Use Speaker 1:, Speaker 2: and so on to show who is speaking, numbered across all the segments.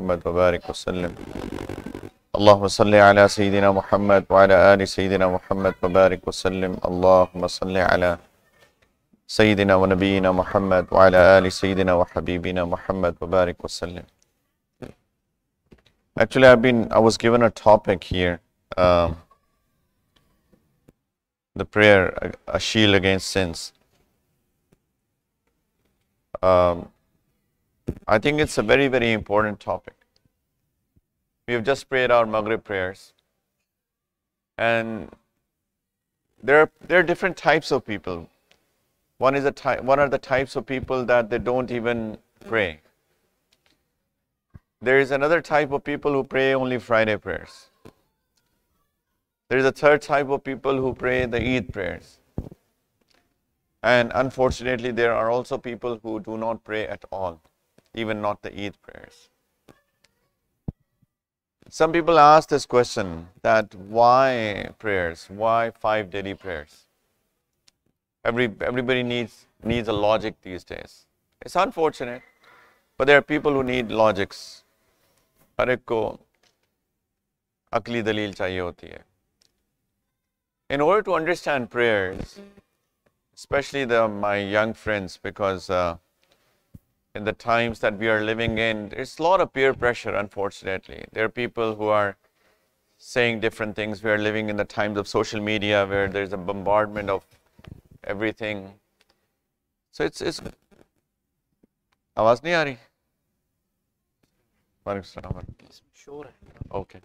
Speaker 1: محمد وبارك وسلم اللهم صل على سيدنا محمد وعلى آل سيدنا محمد وبارك وسلم اللهم صل على سيدنا ونبينا محمد وعلى آل سيدنا وحبيبنا محمد وبارك وسلم Actually, I've been, I was given a topic here, um, the prayer, a, a shield against sins. Um, I think it's a very, very important topic. We have just prayed our Maghrib prayers, and there are, there are different types of people. One is a type, one are the types of people that they don't even pray. There is another type of people who pray only Friday prayers. There is a third type of people who pray the Eid prayers. And unfortunately, there are also people who do not pray at all, even not the Eid prayers. Some people ask this question that why prayers? Why five daily prayers? Every, everybody needs, needs a logic these days. It's unfortunate, but there are people who need logics. हर एक को अकली दलील चाहिए होती है in order to understand prayers, especially the, my young friends, because uh, in the times that we are living in, there's a lot of peer pressure, unfortunately. There are people who are saying different things. We are living in the times of social media where there's a bombardment of everything. So it's, it's आवाज़ नहीं आ रही वालेकुम सलाम
Speaker 2: शोर है
Speaker 1: okay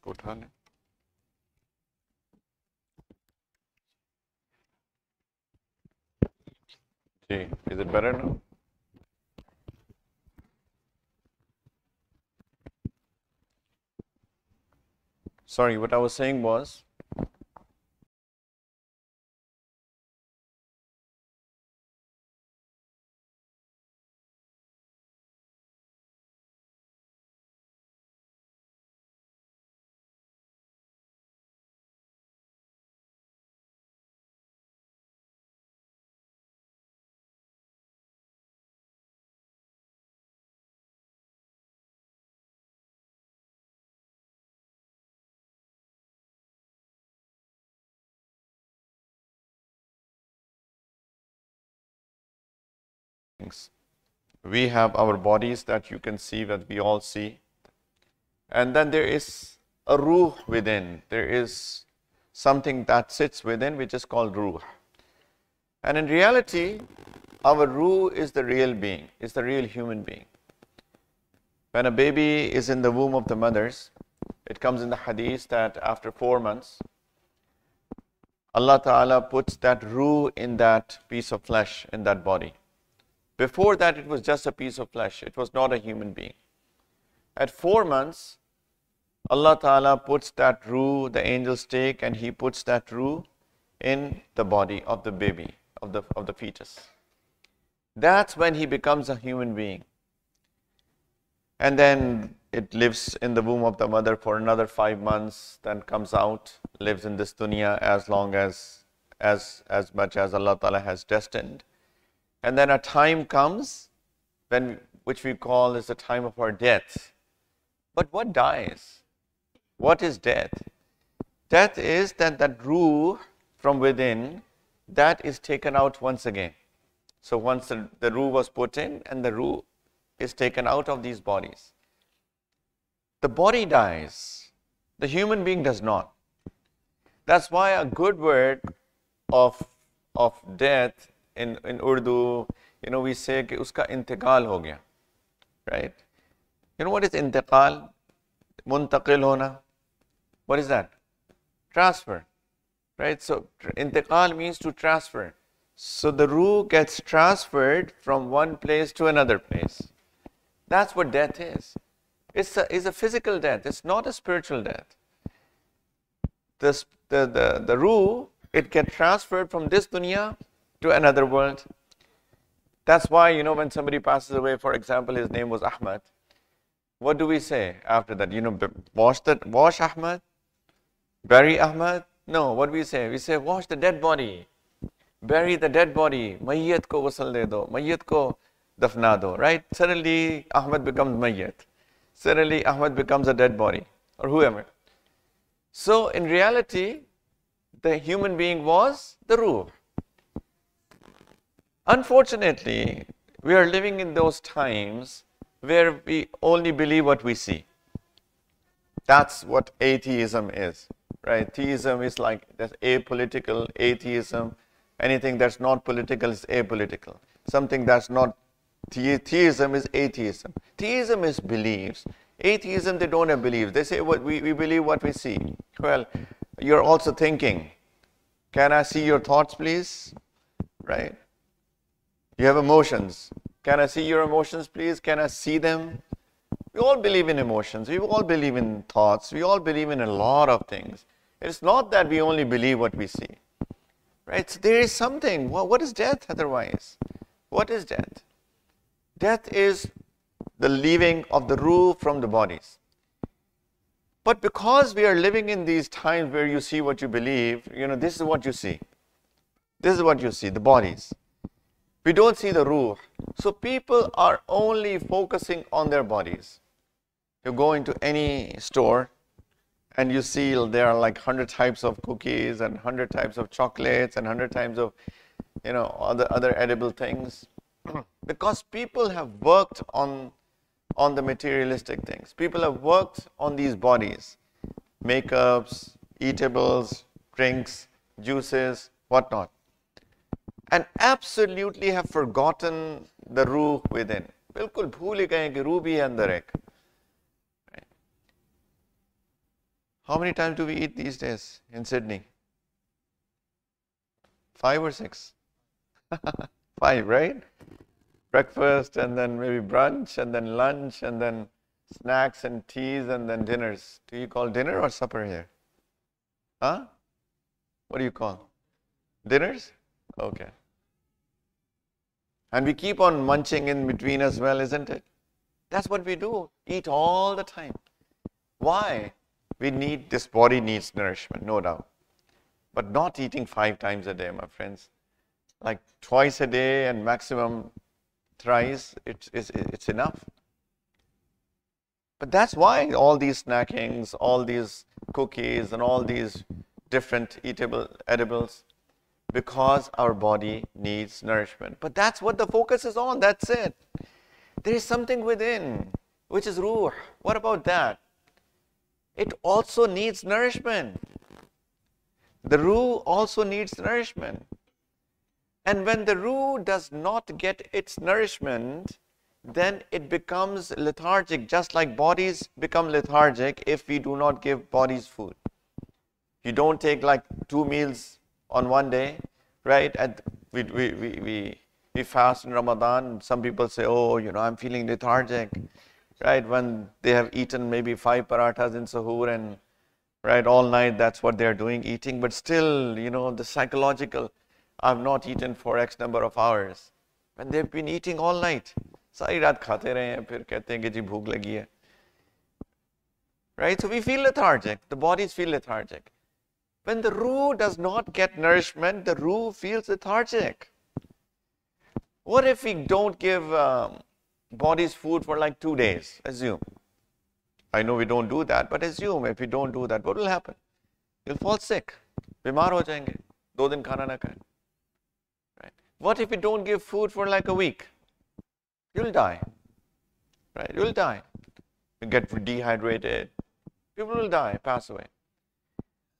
Speaker 1: spontane. See, is it better now? Sorry, what I was saying was things. We have our bodies that you can see, that we all see. And then there is a ruh within. There is something that sits within, which is called ruh. And in reality, our ruh is the real being, is the real human being. When a baby is in the womb of the mothers, it comes in the hadith that after four months, Allah Ta'ala puts that ruh in that piece of flesh, in that body. Before that, it was just a piece of flesh. It was not a human being. At four months, Allah Ta'ala puts that ruh, the angels take, and He puts that ruh in the body of the baby, of the, of the fetus. That's when he becomes a human being. And then it lives in the womb of the mother for another five months, then comes out, lives in this dunya as long as, as, as much as Allah Ta'ala has destined. And then a time comes when which we call is the time of our death. But what dies? What is death? Death is that that ruh from within that is taken out once again. So once the, the was put in and the ruh is taken out of these bodies. The body dies. The human being does not. That's why a good word of of death in, in Urdu, you know, we say कि उसका इंतकाल हो गया, right? You know what is इंतकाल? मुंतकिल होना. What is that? Transfer, right? So इंतकाल means to transfer. So the ruh gets transferred from one place to another place. That's what death is. It's a, it's a physical death. It's not a spiritual death. This, the, the, the ruh, it gets transferred from this dunya to another world. That's why, you know, when somebody passes away, for example, his name was Ahmad, what do we say after that? You know, wash the, wash Ahmad, bury Ahmad. No, what do we say? We say, wash the dead body, bury the dead body, mayyat ko ghusl de do, mayyat ko dafna do, right? Suddenly, Ahmad becomes mayyat. Suddenly, Ahmad becomes a dead body, or whoever. So, in reality, the human being was the ruh. Unfortunately, we are living in those times where we only believe what we see. That's what atheism is, right? Theism is like that's apolitical atheism. Anything that's not political is apolitical. Something that's not the, theism is atheism. Theism is beliefs. Atheism, they don't have beliefs. They say what we, we believe what we see. Well, you're also thinking. Can I see your thoughts, please? Right? You have emotions. Can I see your emotions, please? Can I see them? We all believe in emotions. We all believe in thoughts. We all believe in a lot of things. It's not that we only believe what we see. Right? So there is something. what is death otherwise? What is death? Death is the leaving of the ruh from the bodies. But because we are living in these times where you see what you believe, you know, this is what you see. This is what you see, the bodies. We don't see the ruh. So people are only focusing on their bodies. You go into any store and you see there are like 100 types of cookies and 100 types of chocolates and 100 types of, you know, other, other edible things. because people have worked on, on the materialistic things. People have worked on these bodies, makeups, eatables, drinks, juices, whatnot and absolutely have forgotten the ruh within. बिल्कुल भूल ही गए कि रूह भी है अंदर एक How many times do we eat these days in Sydney? Five or six? Five, right? Breakfast and then maybe brunch and then lunch and then snacks and teas and then dinners. Do you call dinner or supper here? Huh? What do you call? Dinners? Okay. And we keep on munching in between as well, isn't it? That's what we do. Eat all the time. Why? We need, this body needs nourishment, no doubt. But not eating five times a day, my friends. Like twice a day and maximum thrice, it's, it's, it's enough. But that's why all these snackings, all these cookies, and all these different eatable edibles, because our body needs nourishment. But that's what the focus is on, that's it. There is something within, which is ruh. What about that? It also needs nourishment. The ruh also needs nourishment. And when the ruh does not get its nourishment, then it becomes lethargic, just like bodies become lethargic if we do not give bodies food. You don't take like two meals on one day, right? And we, we, we, we, we fast in Ramadan. Some people say, oh, you know, I'm feeling lethargic, right? When they have eaten maybe five parathas in sahur and, right, all night, that's what they're doing, eating. But still, you know, the psychological, I've not eaten for X number of hours. When they've been eating all night. सारी रात खाते रहे हैं फिर कहते हैं कि जी भूख लगी है right so we feel lethargic the bodies feel lethargic when the ruh does not get nourishment, the ruh feels lethargic. What if we don't give um, bodies food for like two days? Assume. I know we don't do that, but assume if we don't do that, what will happen? You'll fall sick. Bimar ho jayenge. Do din khana na. Right? What if we don't give food for like a week? You'll die. Right? You'll die. You get dehydrated. People will die, pass away.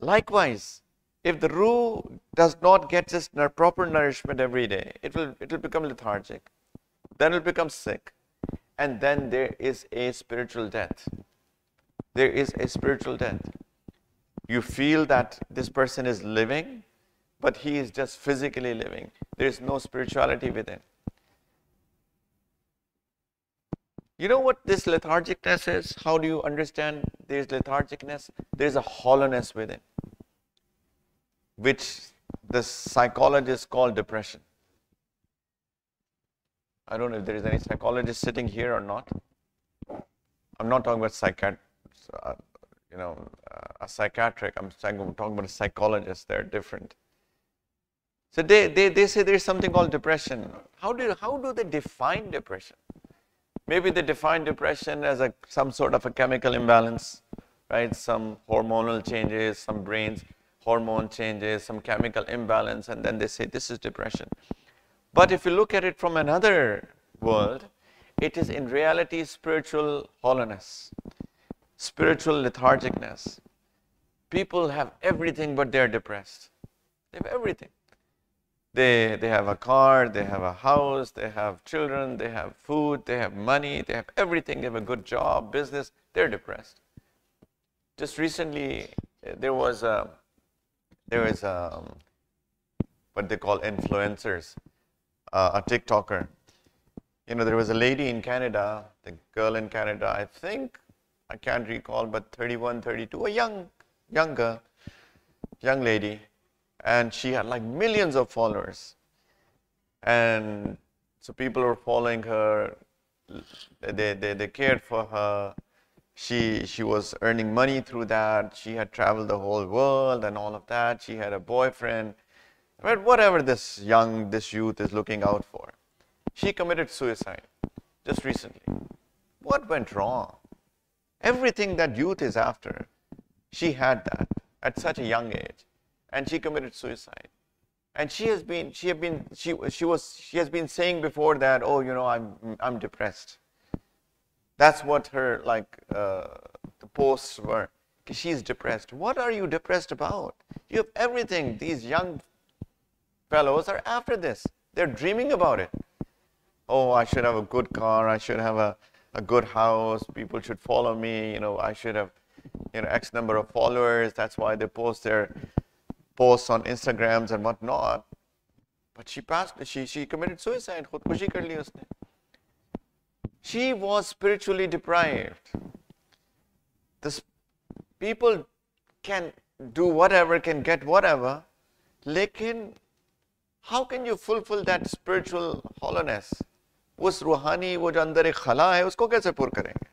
Speaker 1: Likewise, if the ruh does not get just proper nourishment every day, it will, it will become lethargic. Then it will become sick. And then there is a spiritual death. There is a spiritual death. You feel that this person is living, but he is just physically living. There is no spirituality within. You know what this lethargicness is? How do you understand there is lethargicness? There is a hollowness within, which the psychologists call depression. I don't know if there is any psychologist sitting here or not. I'm not talking about psychiat, uh, you know, uh, a psychiatric. I'm talking about a psychologist. They're different. So they, they, they say there's something called depression. How do, how do they define depression? Maybe they define depression as a, some sort of a chemical imbalance, right? Some hormonal changes, some brain's hormone changes, some chemical imbalance, and then they say this is depression. But if you look at it from another world, it is in reality spiritual hollowness, spiritual lethargicness. People have everything, but they're depressed. They have everything. They, they have a car, they have a house, they have children, they have food, they have money, they have everything, they have a good job, business, they're depressed. Just recently, eh, there was a, there was a, um, what they call influencers, uh, a TikToker. You know, there was a lady in Canada, the girl in Canada, I think, I can't recall, but 31, 32, a young, younger, young lady, and she had like millions of followers. And so people were following her, they, they, they cared for her. She, she was earning money through that. She had traveled the whole world and all of that. She had a boyfriend. But whatever this young, this youth is looking out for. She committed suicide just recently. What went wrong? Everything that youth is after, she had that at such a young age and she committed suicide. And she has been, she have been, she, she was, she has been saying before that, oh, you know, I'm, I'm depressed. That's what her, like, uh, the posts were. She's depressed. What are you depressed about? You have everything. These young fellows are after this. They're dreaming about it. Oh, I should have a good car. I should have a, a good house. People should follow me. You know, I should have, you know, X number of followers. That's why they post their posts on Instagrams and whatnot. But she passed, she, she committed suicide She was spiritually deprived. This, people can do whatever, can get whatever, lekin how can you fulfill that spiritual hollowness? उस रूहानी वो जो अंदर एक खला है उसको कैसे पूर करेंगे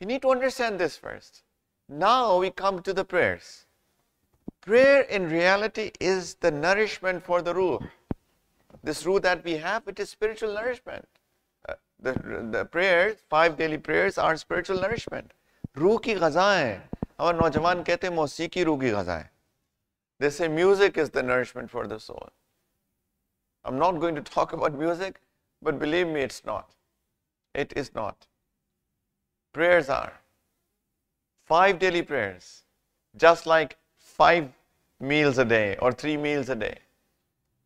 Speaker 1: We need to understand this first. Now we come to the prayers. Prayer in reality is the nourishment for the ruh. This ruh that we have, it is spiritual nourishment. Uh, the, the prayers, five daily prayers are spiritual nourishment. रूह की गज़ा है हमारे नौजवान कहते हैं मौसीकी रूह की गज़ा है They say music is the nourishment for the soul. I'm not going to talk about music, but believe me, it's not. It is not. Prayers are. Five daily prayers, just like five meals a day or three meals a day.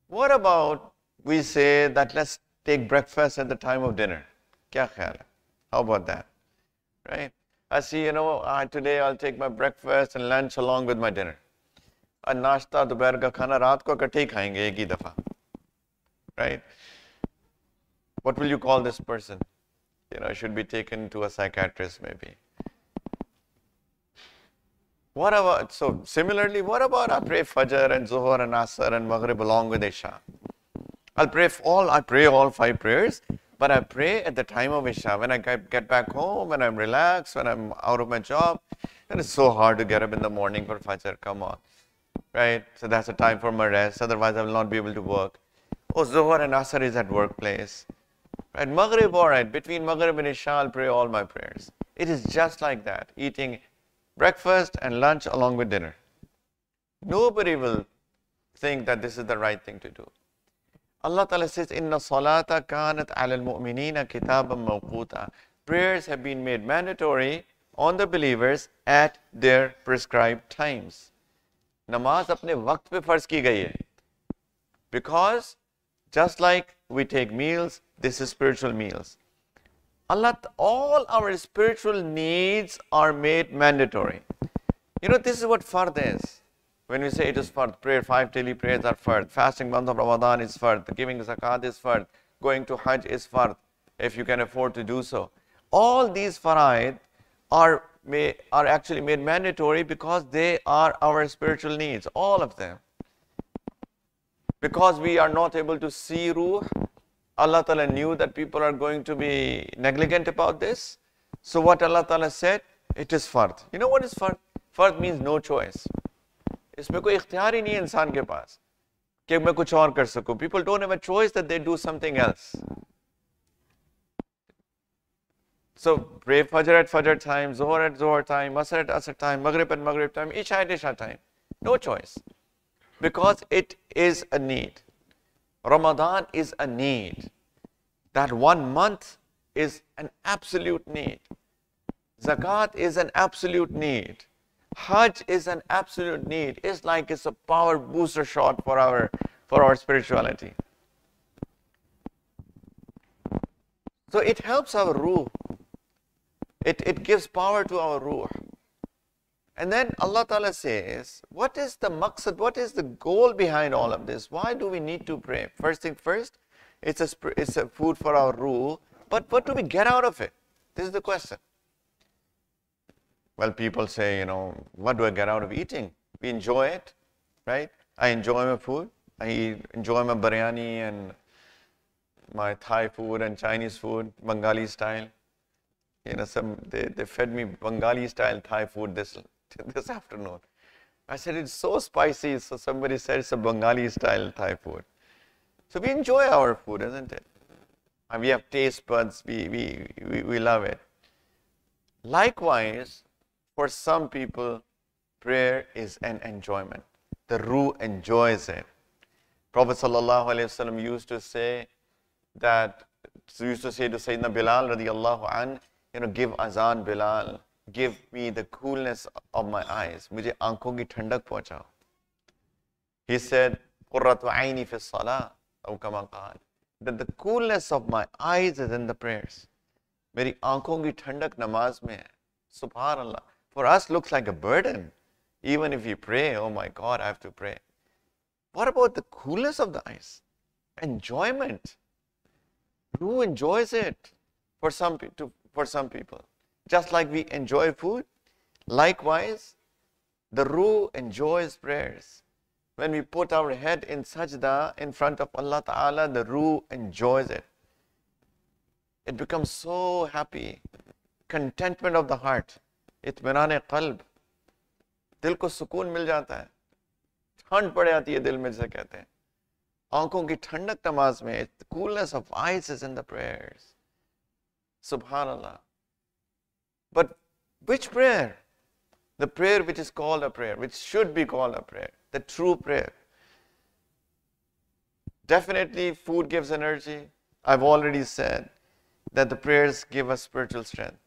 Speaker 1: What about we say that let's take breakfast at the time of dinner? Kya khayal How about that? Right? I see, you know, uh, today I'll take my breakfast and lunch along with my dinner. और नाश्ता दोपहर का खाना रात को इकट्ठे ही खाएंगे एक ही दफा right what will you call this person you know should be taken to a psychiatrist maybe what about, so similarly, what about I pray Fajr and Zuhr and Asr and Maghrib along with Isha? I'll pray all, I pray all five prayers, but I pray at the time of Isha. When I get back home, when I'm relaxed, when I'm out of my job, and it's so hard to get up in the morning for Fajr, come on. Right? So that's a time for my rest, otherwise I will not be able to work. Oh, Zuhr and Asr is at workplace. Right? Maghrib, all right. Between Maghrib and Isha, I'll pray all my prayers. It is just like that. Eating breakfast and lunch along with dinner. Nobody will think that this is the right thing to do. Allah Ta'ala says, Inna salata kanat al mu'minina kitabam mawquta. Prayers have been made mandatory on the believers at their prescribed times. Namaz apne waqt pe farz ki gayi hai. Because just like we take meals, this is spiritual meals. Allah, all our spiritual needs are made mandatory. You know, this is what fard is. When we say it is fard, prayer, five daily prayers are fard, fasting month of Ramadan is fard, giving zakat is fard, going to Hajj is fard, if you can afford to do so. All these faraid are, may, are actually made mandatory because they are our spiritual needs, all of them. because we are not able to see ruh, Allah Ta'ala knew that people are going to be negligent about this. So what Allah Ta'ala said, it is fard. You know what is fard? Fard means no choice. इसमें कोई इख्तियार ही नहीं है इंसान के पास कि मैं कुछ और कर सकूँ people don't have a choice that they do something else so pray Fajr at Fajr time Zohar at Zohar time Asr at Asr time Maghrib at Maghrib time Isha at Isha time no choice because it is a need Ramadan is a need that one month is an absolute need Zakat is an absolute need Hajj is an absolute need. It's like it's a power booster shot for our for our spirituality. So it helps our ruh. It, it gives power to our ruh. And then Allah Ta'ala says, what is the maqsad, what is the goal behind all of this? Why do we need to pray? First thing first, it's a, it's a food for our ruh, but what do we get out of it? This is the question. Well, people say, you know, what do I get out of eating? We enjoy it, right? I enjoy my food. I enjoy my biryani and my Thai food and Chinese food, Bengali style. You know, some they, they fed me Bengali style Thai food this this afternoon. I said it's so spicy, so somebody said it's a Bengali style Thai food. So we enjoy our food, isn't it? And we have taste buds, we, we, we, we love it. Likewise, for some people, prayer is an enjoyment. The ruh enjoys it. Prophet ﷺ used to say that, used to say to Sayyidina Bilal radiallahu an, you know, give azan Bilal, give me the coolness of my eyes. मुझे आंखों की ठंडक पहुंचाओ. He said, قرة عيني في الصلاة أو كما قال. That the coolness of my eyes is in the prayers. मेरी आंखों की ठंडक नमाज में है. Subhanallah for us looks like a burden. Even if we pray, oh my God, I have to pray. What about the coolness of the eyes? Enjoyment. Who enjoys it for some, to, for some people? Just like we enjoy food, likewise, the Ruh enjoys prayers. When we put our head in sajda in front of Allah Ta'ala, the Ruh enjoys it. It becomes so happy, contentment of the heart. इतमान कल्ब, दिल को सुकून मिल जाता है। ठंड पड़ जाती है दिल में, जैसे कहते हैं। आँखों की ठंडक तमाज में coolness of ice is in the prayers सुबह Allah but which prayer the prayer which is called a prayer which should be called a prayer the true prayer definitely food gives energy I have already said that the prayers give a spiritual strength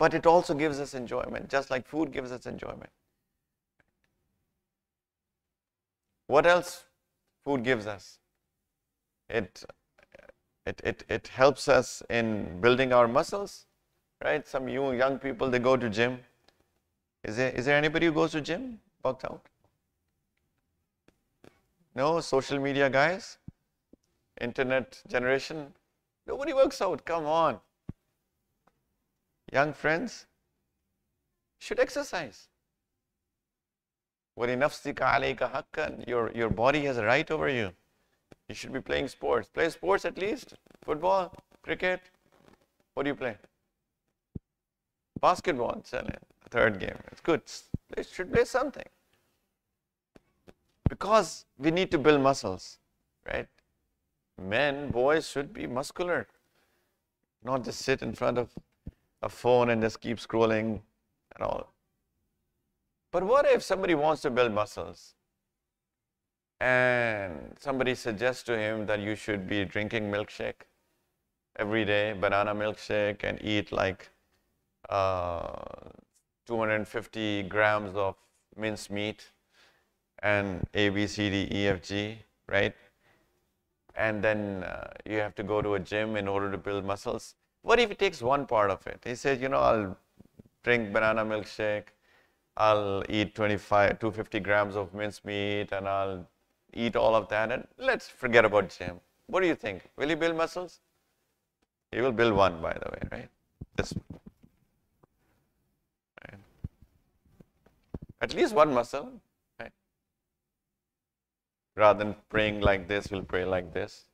Speaker 1: but it also gives us enjoyment, just like food gives us enjoyment. What else food gives us? It, it, it, it helps us in building our muscles, right? Some young, young people, they go to gym. Is there, is there anybody who goes to gym, worked out? No, social media guys? Internet generation? Nobody works out, come on young friends should exercise. وَلِنَفْسِكَ عَلَيْكَ حَقًّا your, your body has a right over you. You should be playing sports. Play sports at least. Football, cricket. What do you play? Basketball, third game. It's good. They should play something. Because we need to build muscles, right? Men, boys should be muscular, not just sit in front of a phone and just keep scrolling and all. But what if somebody wants to build muscles and somebody suggests to him that you should be drinking milkshake every day, banana milkshake, and eat like uh, 250 grams of minced meat and A, B, C, D, E, F, G, right? And then uh, you have to go to a gym in order to build muscles. What if he takes one part of it? He says, you know, I'll drink banana milkshake, I'll eat 25, 250 grams of minced meat, and I'll eat all of that, and let's forget about gym. What do you think? Will he build muscles? He will build one, by the way, right? This. Right. At least one muscle, right? Rather than praying like this, we'll pray like this.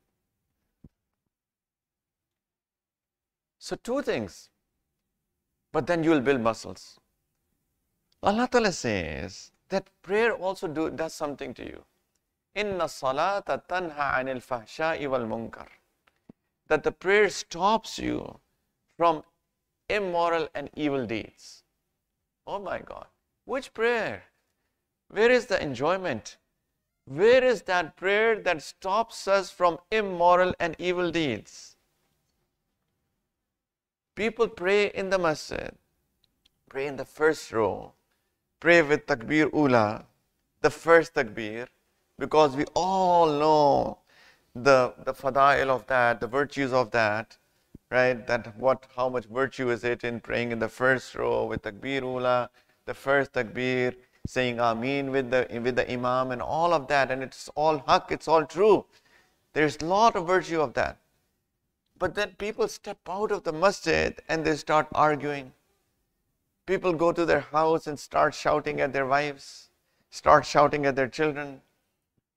Speaker 1: So, two things. But then you will build muscles. Allah Ta'ala says that prayer also do, does something to you. Inna salata tanha anil wal munkar. That the prayer stops you from immoral and evil deeds. Oh my God. Which prayer? Where is the enjoyment? Where is that prayer that stops us from immoral and evil deeds? People pray in the masjid, pray in the first row, pray with takbir ula, the first takbir, because we all know the, the fadail of that, the virtues of that, right? That what, how much virtue is it in praying in the first row with takbir ula, the first takbir, saying Ameen with the, with the Imam and all of that. And it's all haq, it's all true. There's a lot of virtue of that. But then people step out of the masjid and they start arguing. People go to their house and start shouting at their wives, start shouting at their children.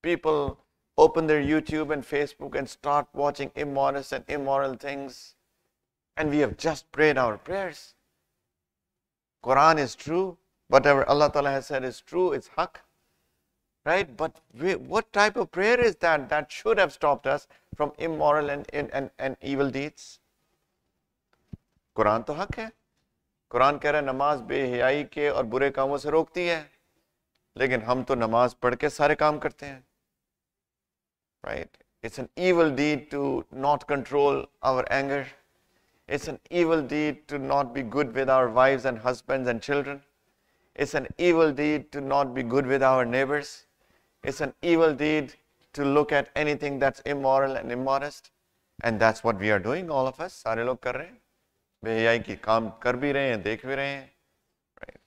Speaker 1: People open their YouTube and Facebook and start watching immodest and immoral things. And we have just prayed our prayers. Quran is true, whatever Allah Ta'ala has said is true, it's haq Right? But we, what type of prayer is that that should have stopped us from immoral and, and, and, and evil deeds? Quran तो हक है कुरान कह रहा है नमाज बेहयाई के और बुरे कामों से रोकती है लेकिन हम तो नमाज पढ़ के सारे काम करते हैं right it's an evil deed to not control our anger it's an evil deed to not be good with our wives and husbands and children it's an evil deed to not be good with our neighbors. It's an evil deed to look at anything that's immoral and immodest. And that's what we are doing, all of us. सारे लोग कर रहे हैं बेहयाई की काम कर भी रहे हैं देख भी रहे हैं right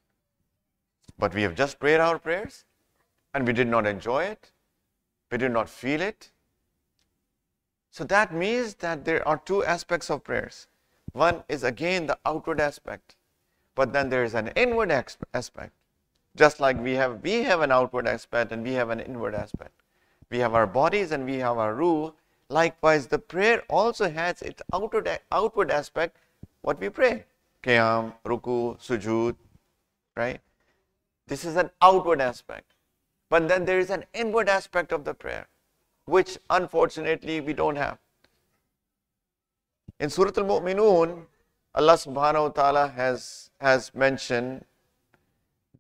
Speaker 1: but we have just prayed our prayers and we did not enjoy it we did not feel it so that means that there are two aspects of prayers one is again the outward aspect but then there is an inward aspect. Just like we have, we have an outward aspect and we have an inward aspect. We have our bodies and we have our ruh. Likewise, the prayer also has its outward, outward aspect, what we pray. Qiyam, ruku, sujud, right? This is an outward aspect. But then there is an inward aspect of the prayer, which unfortunately we don't have. In Surah Al-Mu'minun, Allah subhanahu wa ta'ala has, has mentioned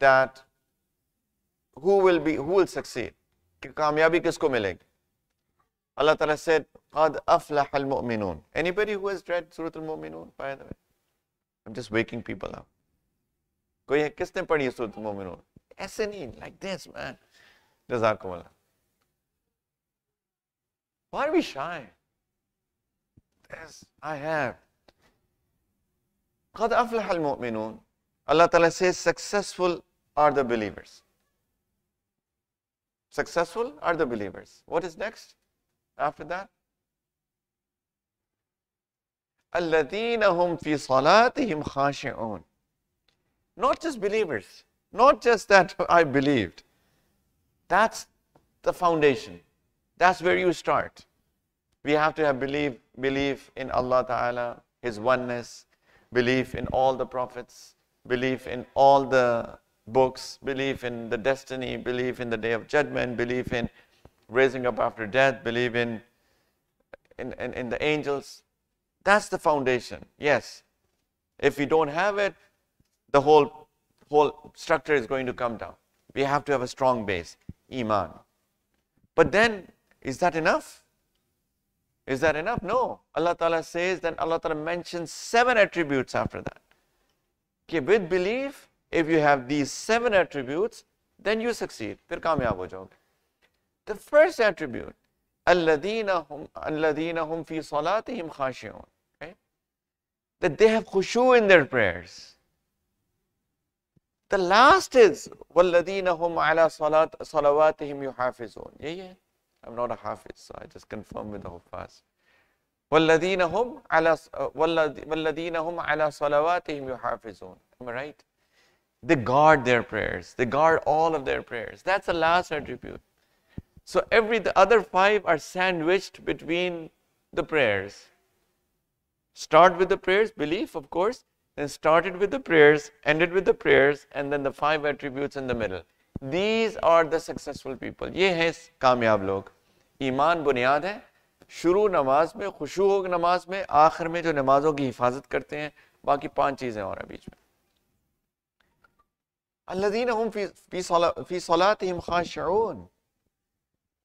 Speaker 1: that who will be who will succeed कामयाबी किसको मिलेगी Allah Ta'ala said قد أفلح المؤمنون anybody who has read Surah Al-Mu'minun by the way I'm just waking people up कोई है किसने पढ़ी है Surah Al-Mu'minun ऐसे नहीं like this man जजाकुम why are we shy yes I have قد أفلح المؤمنون Allah Ta'ala says successful are the believers. Successful are the believers. What is next after that? الذين هم في صلاتهم خاشعون Not just believers, not just that I believed. That's the foundation. That's where you start. We have to have belief, belief in Allah Ta'ala, His oneness, belief in all the prophets, belief in all the books, belief in the destiny, belief in the day of judgment, belief in raising up after death, believe in, in, in, in the angels. That's the foundation. Yes. If we don't have it, the whole, whole structure is going to come down. We have to have a strong base, Iman. But then, is that enough? Is that enough? No. Allah Ta'ala says, then Allah Ta'ala mentions seven attributes after that. Okay, with belief, if you have these seven attributes, then you succeed. फिर कामयाब हो जाओगे. The first attribute, الذين هم الذين هم في صلاتهم خاشعون. Okay? That they have khushu in their prayers. The last is والذين هم على صلات صلواتهم يحافظون. Yeah, yeah. I'm not a hafiz, so I just confirm with the Huffaz. وَالَّذِينَ هُمْ عَلَى وَالَّذِينَ هُمْ عَلَى صَلَوَاتِهِمْ يُحَافِظُونَ Am I right? They guard their prayers. They guard all of their prayers. That's the last attribute. So every the other five are sandwiched between the prayers. Start with the prayers, belief, of course, then started with the prayers, ended with the prayers, and then the five attributes in the middle. These are the successful people. ये हैं कामयाब लोग ईमान बुनियाद है शुरू नमाज में खुशू हो नमाज में आखिर में जो नमाजों की हिफाजत करते हैं बाकी पांच चीजें और हैं बीच में الذين هم في في في صلاتهم خاشعون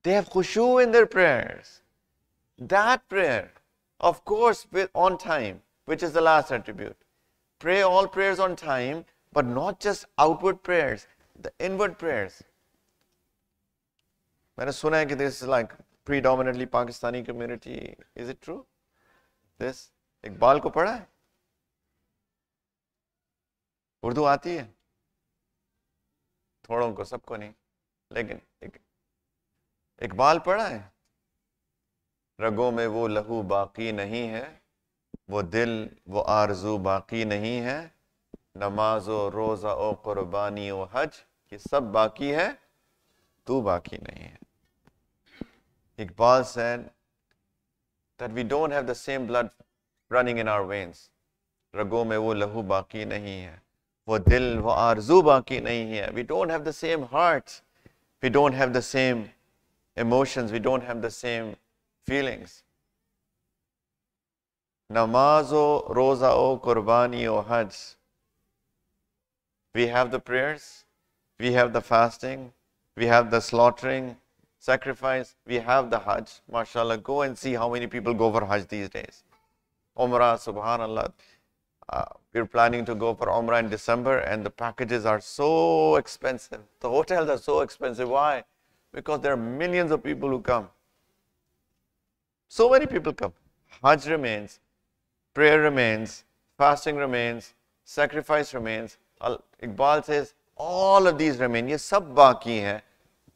Speaker 1: they have khushu in their prayers that prayer of course with on time which is the last attribute pray all prayers on time but not just outward prayers the inward prayers मैंने सुना है कि this is like predominantly Pakistani community is it true this Iqbal को पढ़ा है उर्दू आती है थोड़ों को सबको नहीं, लेकिन एक इकबाल पढ़ा है। रगों में वो लहू बाकी नहीं है, वो दिल, वो आरज़ू बाकी नहीं है। नमाज़ व रोज़ा, ओ कुर्बानी व हज, ये सब बाकी है, तू बाकी नहीं है। Iqbal said that we don't have the same blood running in our veins रगों में वो लहू बाकी नहीं है। वो दिल वो आरजू बाकी नहीं है we don't have the same heart we don't have the same emotions we don't have the same feelings नमाज ओ रोज़ा ओ कुर्बानी ओ हज we have the prayers we have the fasting we have the slaughtering sacrifice we have the hajj mashallah go and see how many people go for hajj these days umrah subhanallah uh, we're planning to go for Umrah in December and the packages are so expensive. The hotels are so expensive. Why? Because there are millions of people who come. So many people come. Hajj remains, prayer remains, fasting remains, sacrifice remains. Al Iqbal says, all of these remain. Ye sab baki hai,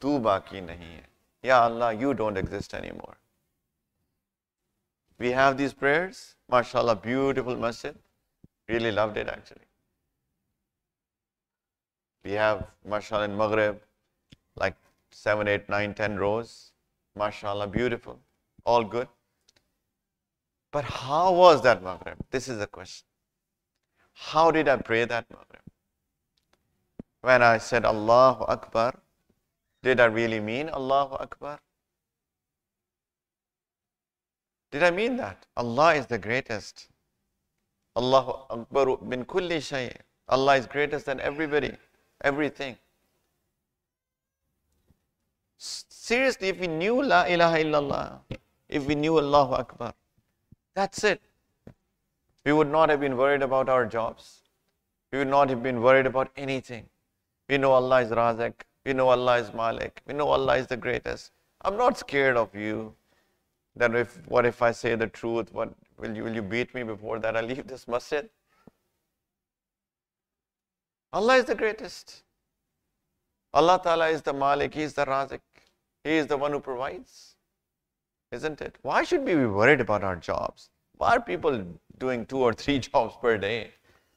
Speaker 1: tu baki nahi hai. Ya Allah, you don't exist anymore. We have these prayers. MashaAllah, beautiful masjid. Really loved it actually. We have, mashallah, in Maghrib, like 7, 8, 9, 10 rows. Mashallah, beautiful. All good. But how was that Maghrib? This is the question. How did I pray that Maghrib? When I said Allahu Akbar, did I really mean Allahu Akbar? Did I mean that? Allah is the greatest. Allahu Akbar min kulli shay. Allah is greater than everybody, everything. Seriously, if we knew La ilaha illallah, if we knew Allahu Akbar, that's it. We would not have been worried about our jobs. We would not have been worried about anything. We know Allah is Razak. We know Allah is Malik. We know Allah is the greatest. I'm not scared of you. That if what if I say the truth? What Will you, will you beat me before that I leave this masjid? Allah is the greatest. Allah Ta'ala is the Malik, He is the Razik. He is the one who provides. Isn't it? Why should we be worried about our jobs? Why are people doing two or three jobs per day?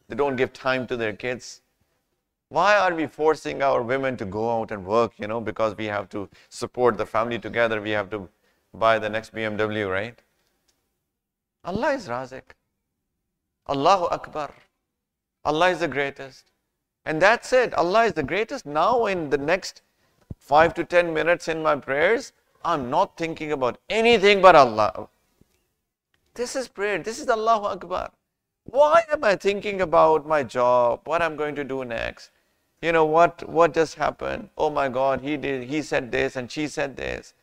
Speaker 1: They don't give time to their kids. Why are we forcing our women to go out and work, you know, because we have to support the family together, we have to buy the next BMW, right? Allah is Razik. Allahu Akbar. Allah is the greatest. And that's it. Allah is the greatest. Now, in the next five to ten minutes in my prayers, I'm not thinking about anything but Allah. This is prayer. This is Allahu Akbar. Why am I thinking about my job? What I'm going to do next? You know what? What just happened? Oh my God! He did. He said this, and she said this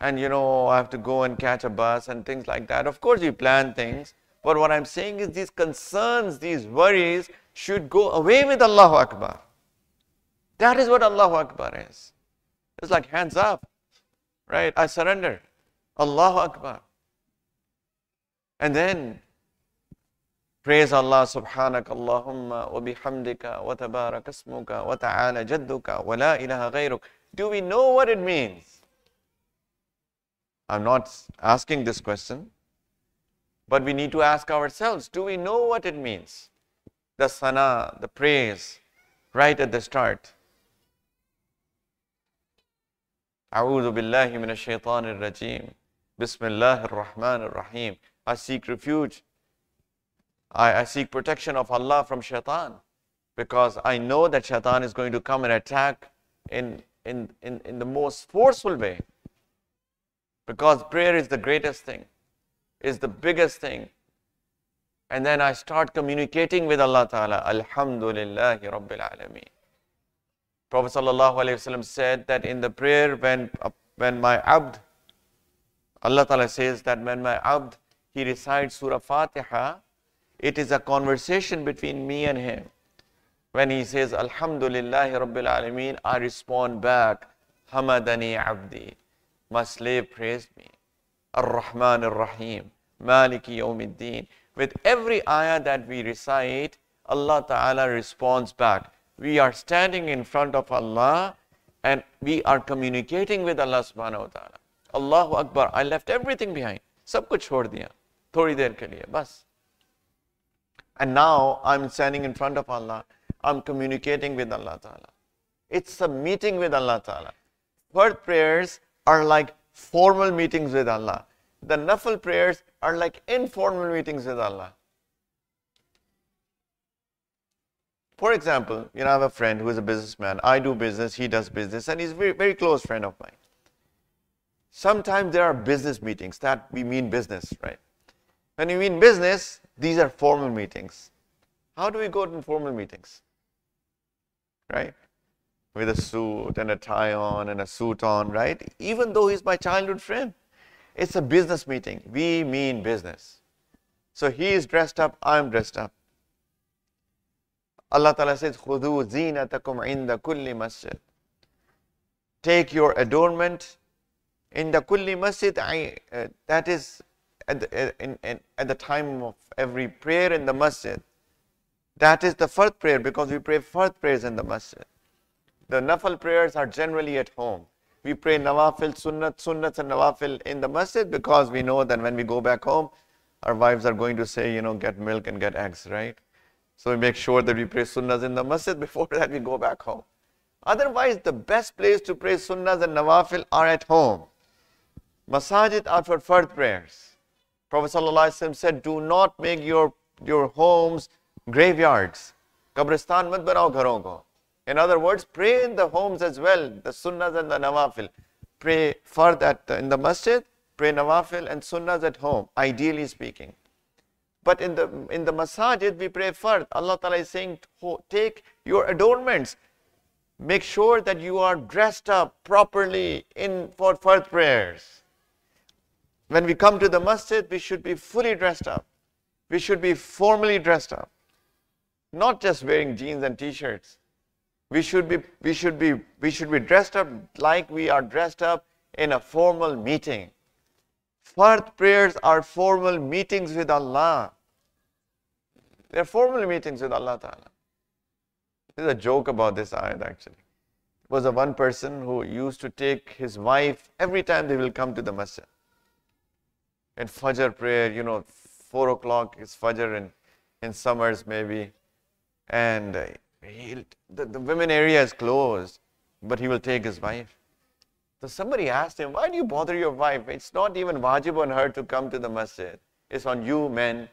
Speaker 1: and you know, I have to go and catch a bus and things like that. Of course, you plan things, but what I'm saying is these concerns, these worries should go away with Allahu Akbar. That is what Allahu Akbar is. It's like hands up, right? I surrender. Allahu Akbar. And then praise Allah subhanak Allahumma wa bihamdika wa tabarak asmuka wa ta'ala jadduka wa la ilaha ghayruk. Do we know what it means? I'm not asking this question, but we need to ask ourselves do we know what it means? The sana, the praise, right at the start. أعوذ بالله من الشيطان الرجيم بسم الله الرحمن الرحيم I seek refuge I, I seek protection of Allah from shaitan because I know that shaitan is going to come and attack in, in, in, in the most forceful way because prayer is the greatest thing is the biggest thing. And then I start communicating with Allah Ta'ala Alhamdulillahi Rabbil Alameen. Prophet ﷺ said that in the prayer when, uh, when my abd, Allah Ta'ala says that when my abd, he recites Surah Fatiha, it is a conversation between me and him. When he says, Alhamdulillahi Rabbil Alameen, I respond back, Hamidani Abdi, my slave praised me. Ar-Rahman Ar-Rahim, Maliki Yawmiddin. With every ayah that we recite, Allah Ta'ala responds back we are standing in front of Allah and we are communicating with Allah subhanahu wa ta'ala. Allahu Akbar, I left everything behind. Sab kuch chhod diya. Thodi der ke liye, bas. And now I'm standing in front of Allah. I'm communicating with Allah Ta'ala. It's a meeting with Allah Ta'ala. Fard prayers are like formal meetings with Allah. The nafal prayers are like informal meetings with Allah. For example, you know, I have a friend who is a businessman. I do business, he does business, and he's a very, very close friend of mine. Sometimes there are business meetings that we mean business, right? When we mean business, these are formal meetings. How do we go to formal meetings? Right? with a suit and a tie on and a suit on, right? Even though he's my childhood friend. It's a business meeting. We mean business. So he is dressed up, I'm dressed up. Allah Ta'ala says, خُذُوا زِينَتَكُمْ عِنْدَ كُلِّ masjid. Take your adornment in the kulli masjid, I, uh, that is at the, uh, in, in, at the time of every prayer in the masjid. That is the fard prayer because we pray fard prayers in the masjid. The nafal prayers are generally at home. We pray nawafil, sunnat, sunnats and nawafil in the masjid because we know that when we go back home, our wives are going to say, you know, get milk and get eggs, right? So we make sure that we pray sunnahs in the masjid before that we go back home. Otherwise, the best place to pray sunnahs and nawafil are at home. Masajid are for fard prayers. Prophet ﷺ said, do not make your, your homes graveyards. Banao gharon ko. In other words, pray in the homes as well, the sunnahs and the nawafil. Pray fard at, uh, in the masjid, pray nawafil and sunnahs at home, ideally speaking. But in the in the masajid, we pray fard. Allah Ta'ala is saying, take your adornments. Make sure that you are dressed up properly in for fard prayers. When we come to the masjid, we should be fully dressed up. We should be formally dressed up. Not just wearing jeans and t-shirts. We should be we should be we should be dressed up like we are dressed up in a formal meeting. Fard prayers are formal meetings with Allah. They're formal meetings with Allah Ta'ala. There's a joke about this ayat actually. It was a one person who used to take his wife every time they will come to the masjid. In Fajr prayer, you know, 4 o'clock is Fajr in, in summers maybe. And the, the women area is closed, but he will take his wife. So somebody asked him, why do you bother your wife? It's not even wajib on her to come to the masjid. It's on you men.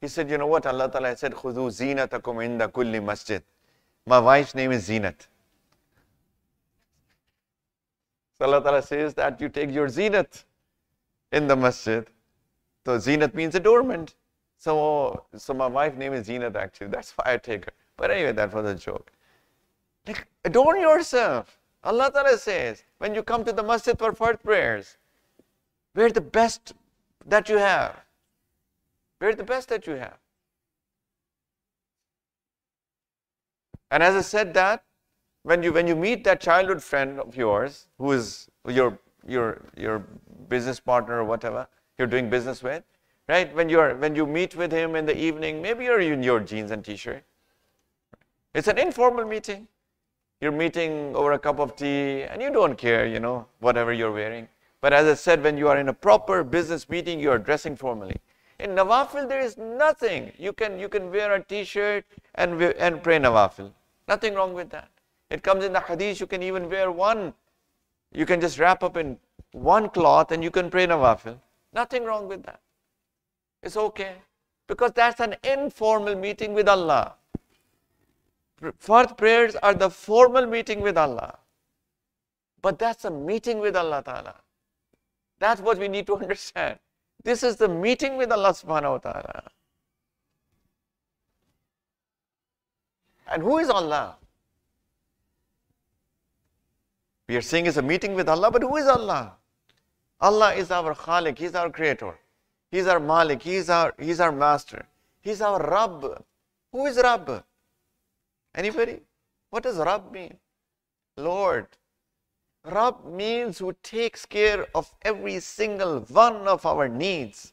Speaker 1: He said, you know what? Allah Ta'ala said, Khudu zinatakum inda kulli masjid. My wife's name is Zinat. So Allah Ta'ala says that you take your zinat in the masjid. So zinat means adornment. So, so my wife's name is Zinat actually. That's why I take her. But anyway, that was a joke. Like, adorn yourself. Allah Ta'ala says, when you come to the masjid for fard prayers, wear the best that you have. Wear the best that you have. And as I said that, when you when you meet that childhood friend of yours who is your your your business partner or whatever you're doing business with, right? When you're when you meet with him in the evening, maybe you're in your jeans and t-shirt. It's an informal meeting. You're meeting over a cup of tea and you don't care, you know, whatever you're wearing. But as I said, when you are in a proper business meeting, you are dressing formally. In Nawafil, there is nothing. You can, you can wear a t-shirt and, and pray Nawafil. Nothing wrong with that. It comes in the hadith, you can even wear one You can just wrap up in one cloth and you can pray nawafil. Nothing wrong with that. It's okay. Because that's an informal meeting with Allah. Fard prayers are the formal meeting with Allah. But that's a meeting with Allah Ta'ala. That's what we need to understand. This is the meeting with Allah subhanahu wa ta'ala. And who is Allah? We are saying it's a meeting with Allah, but who is Allah? Allah is our Khalik, He's our creator. He's our Malik, He's our, he's our master. He's our Rabb. Who is Rabb? Anybody? What does Rabb mean? Lord. Rabb means who takes care of every single one of our needs.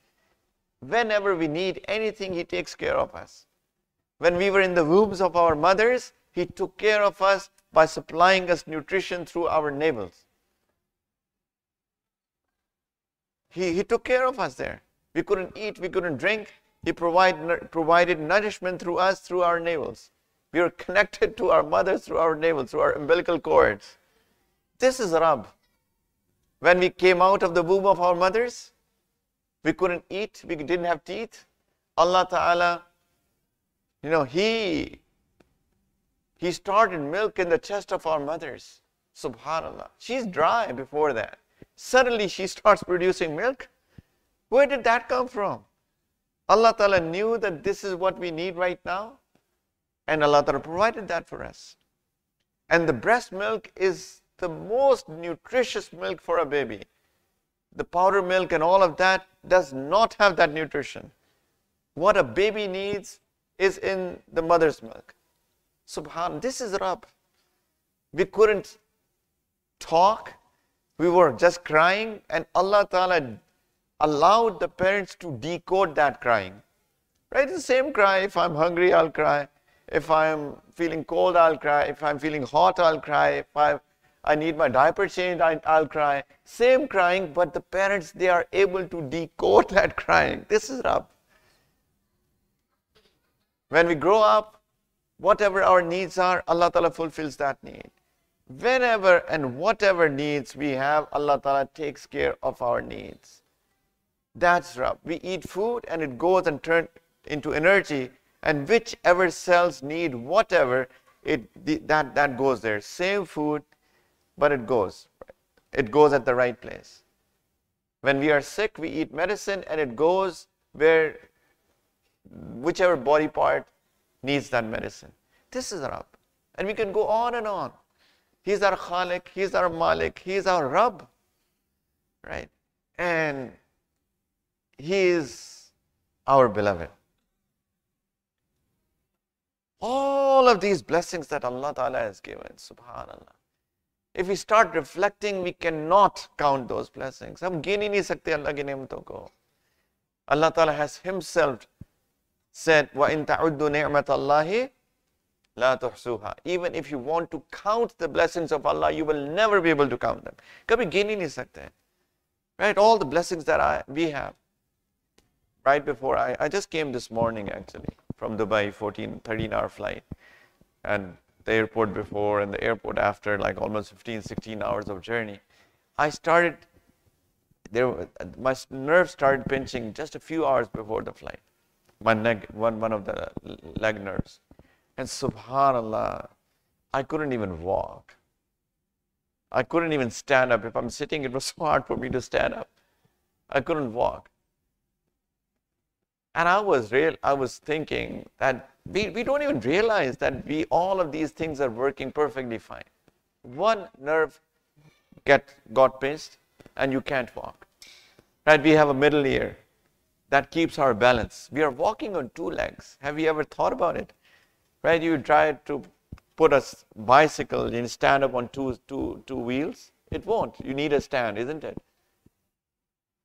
Speaker 1: Whenever we need anything, He takes care of us. When we were in the wombs of our mothers, He took care of us by supplying us nutrition through our navels. He, he took care of us there. We couldn't eat, we couldn't drink. He provide, provided nourishment through us, through our navels. We are connected to our mothers through our navels, through our umbilical cords. This is Rab. When we came out of the womb of our mothers, we couldn't eat, we didn't have teeth. Allah Ta'ala, you know, He He started milk in the chest of our mothers. Subhanallah. She's dry before that. Suddenly she starts producing milk. Where did that come from? Allah Ta'ala knew that this is what we need right now. And Allah Ta'ala provided that for us. And the breast milk is the most nutritious milk for a baby. The powder milk and all of that does not have that nutrition. What a baby needs is in the mother's milk. Subhan, this is Rab. We couldn't talk. We were just crying, and Allah Ta'ala allowed the parents to decode that crying. Right? The same cry. If I'm hungry, I'll cry. If I'm feeling cold, I'll cry. If I'm feeling hot, I'll cry. If I I need my diaper changed, I, I'll cry. Same crying, but the parents, they are able to decode that crying. This is Rabb. When we grow up, whatever our needs are, Allah Ta'ala fulfills that need. Whenever and whatever needs we have, Allah Ta'ala takes care of our needs. That's Rabb. We eat food and it goes and turns into energy, and whichever cells need whatever, it that that goes there. Same food, but it goes. It goes at the right place. When we are sick, we eat medicine and it goes where whichever body part needs that medicine. This is Rabb. And we can go on and on. He's our Khalik, He's our Malik, He's our Rabb. Right? And He is our beloved. All of these blessings that Allah Ta'ala has given, subhanAllah. If we start reflecting, we cannot count those blessings. हम गिन ही नहीं सकते अल्लाह की नेमतों को Allah Ta'ala has Himself said, وَإِن تَعُدُّ نِعْمَةَ اللَّهِ لَا تُحْسُوهَا Even if you want to count the blessings of Allah, you will never be able to count them. कभी गिन ही नहीं सकते. Right? All the blessings that I, we have. Right before, I, I just came this morning actually from Dubai, 14, 13 hour flight. And the airport before and the airport after, like almost 15, 16 hours of journey, I started, there, my nerves started pinching just a few hours before the flight. My neck, one, one of the leg nerves. And subhanAllah, I couldn't even walk. I couldn't even stand up. If I'm sitting, it was so hard for me to stand up. I couldn't walk. And I was real I was thinking that we, we don't even realize that we all of these things are working perfectly fine. One nerve get got pinched and you can't walk. Right? We have a middle ear that keeps our balance. We are walking on two legs. Have you ever thought about it? Right? You try to put a bicycle and stand up on two, two, two wheels. It won't. You need a stand, isn't it?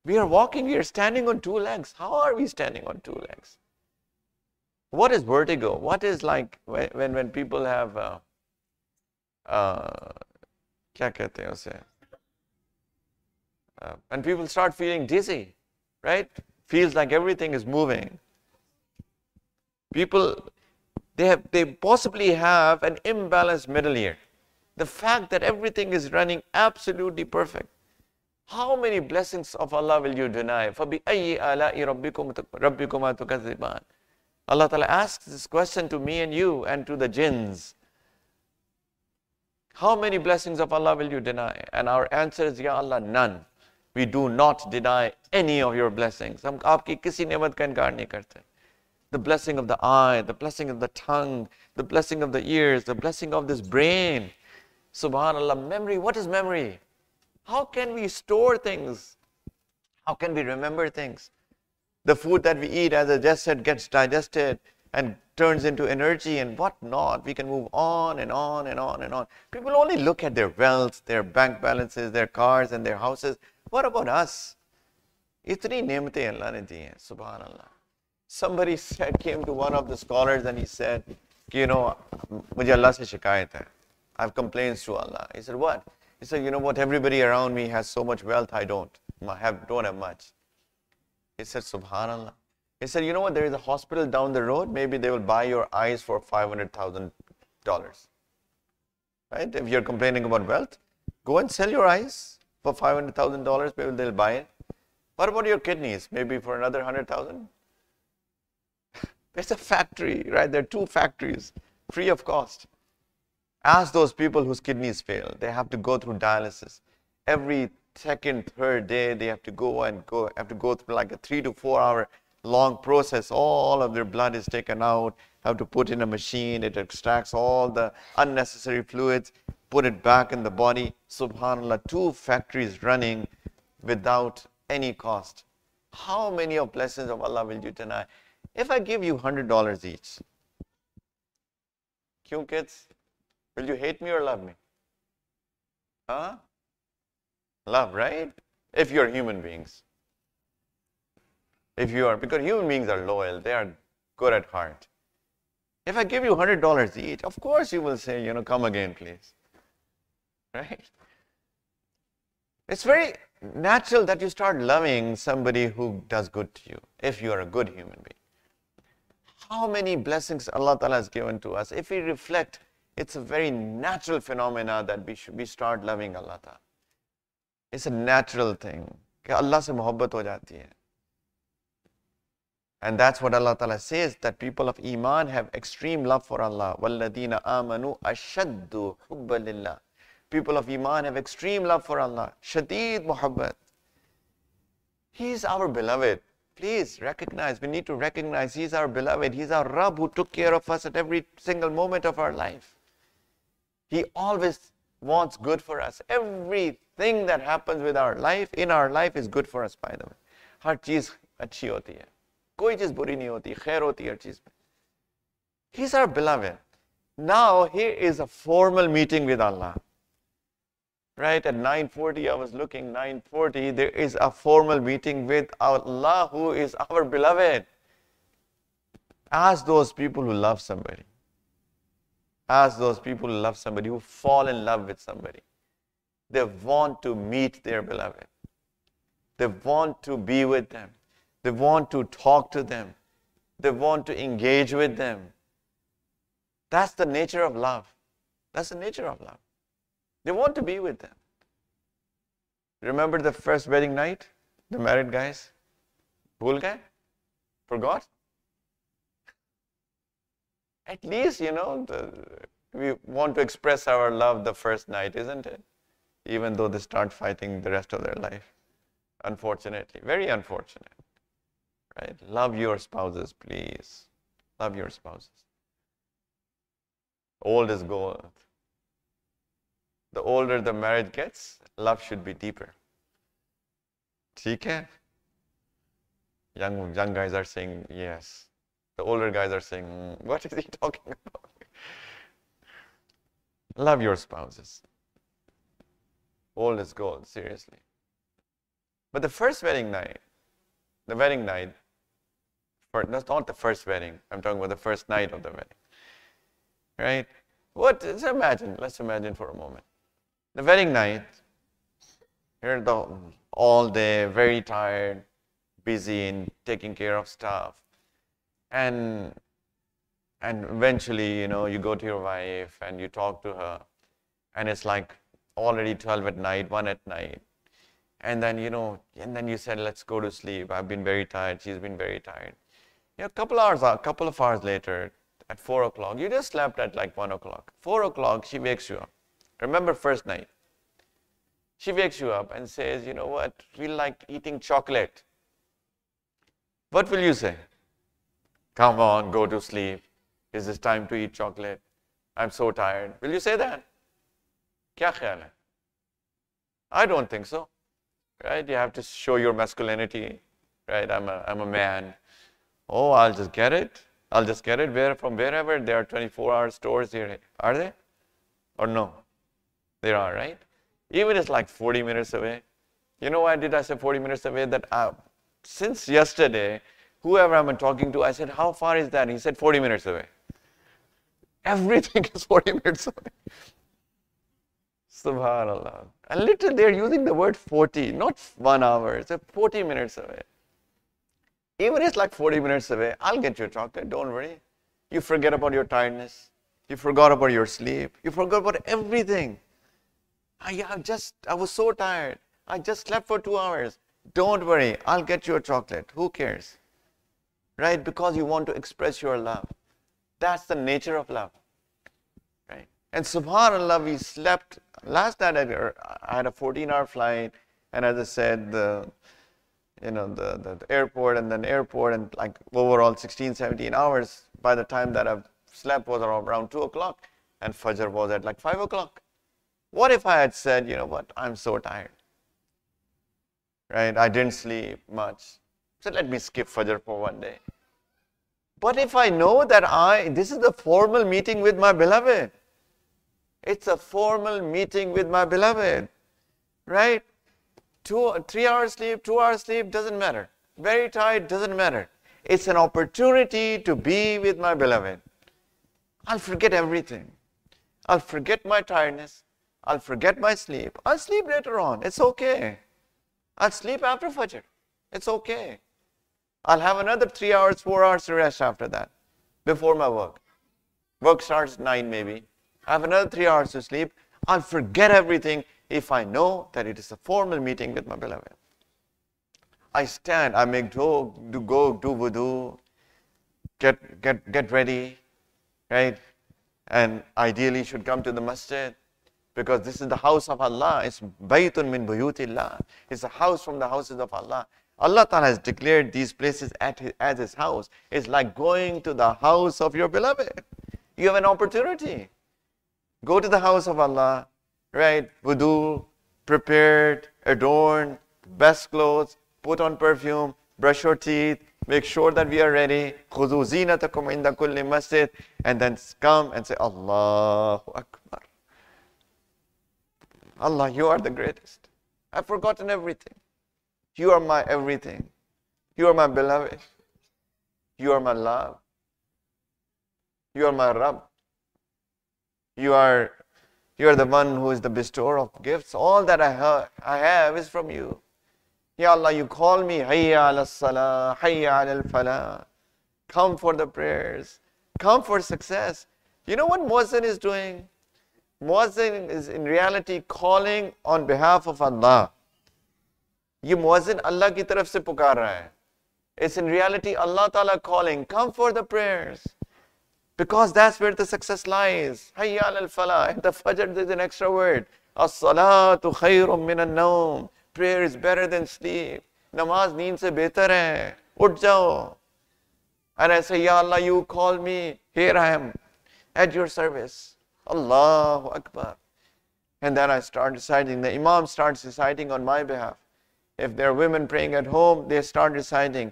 Speaker 1: We are walking, we are standing on two legs. How are we standing on two legs? What is vertigo? What is like when, when, when people have, uh, uh, क्या कहते हैं उसे? Uh, when people start feeling dizzy, right? Feels like everything is moving. People, they have, they possibly have an imbalanced middle ear. The fact that everything is running absolutely perfect. How many blessings of Allah will you deny? Allah Ta'ala asks this question to me and you and to the jinns. How many blessings of Allah will you deny? And our answer is, Ya Allah, none. We do not deny any of your blessings. हम आपकी किसी नेमत का इनकार नहीं करते. The blessing of the eye, the blessing of the tongue, the blessing of the ears, the blessing of this brain. Subhanallah, memory. What is memory? How can we store things? How can we remember things? The food that we eat, as I just said, gets digested and turns into energy and whatnot. We can move on and on and on and on. People only look at their wealth, their bank balances, their cars and their houses. What about us? Itni nemte Allah ne di subhanallah. Somebody said, came to one of the scholars and he said, you know, mujhe Allah se shikayat hai. I have complaints to Allah. He said, what? He said, you know what, everybody around me has so much wealth, I don't. I have, don't have much. He said, Subhanallah. He said, you know what, there is a hospital down the road, maybe they will buy your eyes for $500,000. Right? If you're complaining about wealth, go and sell your eyes for $500,000, maybe they'll buy it. What about your kidneys? Maybe for another 100,000? There's a factory, right? There are two factories, free of cost. Ask those people whose kidneys fail. They have to go through dialysis. Every second, third day, they have to go and go, have to go through like a three to four hour long process. All of their blood is taken out, have to put in a machine. It extracts all the unnecessary fluids, put it back in the body. Subhanallah, two factories running without any cost. How many of blessings of Allah will you deny? If I give you $100 each, kids? Will you hate me or love me? Huh? Love, right? If you're human beings. If you are, because human beings are loyal, they are good at heart. If I give you $100 each, of course you will say, you know, come again, please. Right? It's very natural that you start loving somebody who does good to you, if you are a good human being. How many blessings Allah Ta'ala has given to us. If we reflect it's a very natural phenomena that we should we start loving Allah Ta'ala. It's a natural thing. कि Allah से मोहब्बत हो जाती है. And that's what Allah Ta'ala says that people of Iman have extreme love for Allah. وَالَّذِينَ آمَنُوا أَشَدُّ حُبَّ لِلَّهِ People of Iman have extreme love for Allah. Shadid muhabbat. He is our beloved. Please recognize, we need to recognize He is our beloved. He is our Rabb who took care of us at every single moment of our life. He always wants good for us. Everything that happens with our life, in our life, is good for us, by the way. हर चीज अच्छी होती है कोई चीज बुरी नहीं होती खैर होती है हर चीज He's our beloved. Now here is a formal meeting with Allah. Right at 9:40, I was looking 9:40. There is a formal meeting with Allah, who is our beloved. Ask those people who love somebody. Ask those people love somebody, who fall in love with somebody. They want to meet their beloved. They want to be with them. They want to talk to them. They want to engage with them. That's the nature of love. That's the nature of love. They want to be with them. Remember the first wedding night? The married guys? Bhul gaye? Forgot? At least, you know, the, we want to express our love the first night, isn't it? Even though they start fighting the rest of their life. Unfortunately, very unfortunate. Right? Love your spouses, please. Love your spouses. Old is gold. The older the marriage gets, love should be deeper. ठीक Young, young guys are saying yes. The older guys are saying, mm, What is he talking about? Love your spouses. Old is gold, seriously. But the first wedding night, the wedding night, for, that's not the first wedding. I'm talking about the first night of the wedding. Right? What? Let's imagine. Let's imagine for a moment. The wedding night. Here the all day, very tired, busy in taking care of stuff and and eventually you know you go to your wife and you talk to her and it's like already 12 at night, 1 at night. And then, you know, and then you said, let's go to sleep. I've been very tired. She's been very tired. You know, a couple hours, a couple of hours later, at 4 o'clock, you just slept at like 1 o'clock. 4 o'clock, she wakes you up. Remember first night. She wakes you up and says, you know what, feel like eating chocolate. What will you say? Come on, go to sleep. Is this time to eat chocolate? I'm so tired. Will you say that? Kya khayal hai? I don't think so. Right? You have to show your masculinity. Right? I'm a, I'm a man. Oh, I'll just get it. I'll just get it where, from wherever. There are 24 hour stores here. Are there? Or no? There are, right? Even it's like 40 minutes away. You know why did I say 40 minutes away? That I, since yesterday, whoever I'm talking to, I said, How far is that? He said, 40 minutes away. Everything is 40 minutes away. Subhanallah. And literally they're using the word 40, not one hour. It's 40 minutes away. Even it's like 40 minutes away, I'll get you a chocolate, don't worry. You forget about your tiredness. You forgot about your sleep. You forgot about everything. I, I just, I was so tired. I just slept for two hours. Don't worry, I'll get you a chocolate. Who cares? Right? Because you want to express your love. That's the nature of love. Right? And subhanAllah, we slept. Last night I had a 14 hour flight, and as I said, the you know the, the, the airport and then airport and like overall 16 17 hours by the time that i slept was around 2 o'clock and fajr was at like 5 o'clock what if i had said you know what i'm so tired right i didn't sleep much so let me skip fajr for one day but if I know that I, this is the formal meeting with my beloved, it's a formal meeting with my beloved, right? Two, three hours sleep, two hours sleep, doesn't matter. Very tired, doesn't matter. It's an opportunity to be with my beloved. I'll forget everything. I'll forget my tiredness. I'll forget my sleep. I'll sleep later on. It's okay. I'll sleep after Fajr. It's okay. I'll have another three hours, four hours to rest after that, before my work. Work starts at 9 maybe. I have another three hours to sleep. I'll forget everything if I know that it is a formal meeting with my beloved. I stand, I make do, do go, do wudu, get, get, get ready, right? And ideally should come to the masjid because this is the house of Allah. It's baytun min buyutillah. It's a house from the houses of Allah. Allah Ta'ala has declared these places his, as His house. It's like going to the house of your beloved. You have an opportunity. Go to the house of Allah, right? Wudu, prepared, adorned, best clothes, put on perfume, brush your teeth, make sure that we are ready. Khudu zinatakum inda kulli masjid. And then come and say, Allahu Akbar. Allah, you are the greatest. I've forgotten everything. You are my everything. You are my beloved. You are my love. You are my Rabb. You are, you are the one who is the bestower of gifts. All that I have, I have is from you. Ya Allah, you call me, Hayya ala salah, Hayya ala falah. Come for the prayers. Come for success. You know what Muazzin is doing? Muazzin is in reality calling on behalf of Allah. ये मुअज्जिन अल्लाह की तरफ से पुकार रहा है It's in reality Allah Ta'ala calling, come for the prayers. Because that's where the success lies. Hayya al falah. In the Fajr, there's an extra word. As-salatu khayrum min al Prayer is better than sleep. Namaz neend se better hai. Ut jao. And I say, Ya Allah, you call me. Here I am at your service. Allahu Akbar. And then I start reciting. The Imam starts reciting on my behalf. If there are women praying at home, they start reciting,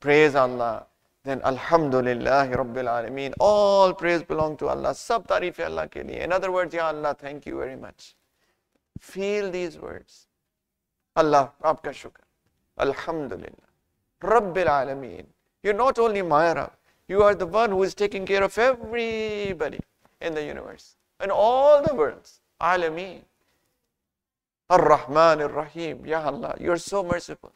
Speaker 1: Praise Allah. Then Alhamdulillah Rabbil Alameen. All praise belong to Allah. Sab tarif Allah ke liye. In other words, Ya Allah, thank you very much. Feel these words. Allah, aapka shukr. Alhamdulillah. Rabbil Alameen. You're not only my Rabb, you are the one who is taking care of everybody in the universe, in all the worlds. Alameen. Ar-Rahman Ar-Rahim. Ya Allah, you are so merciful.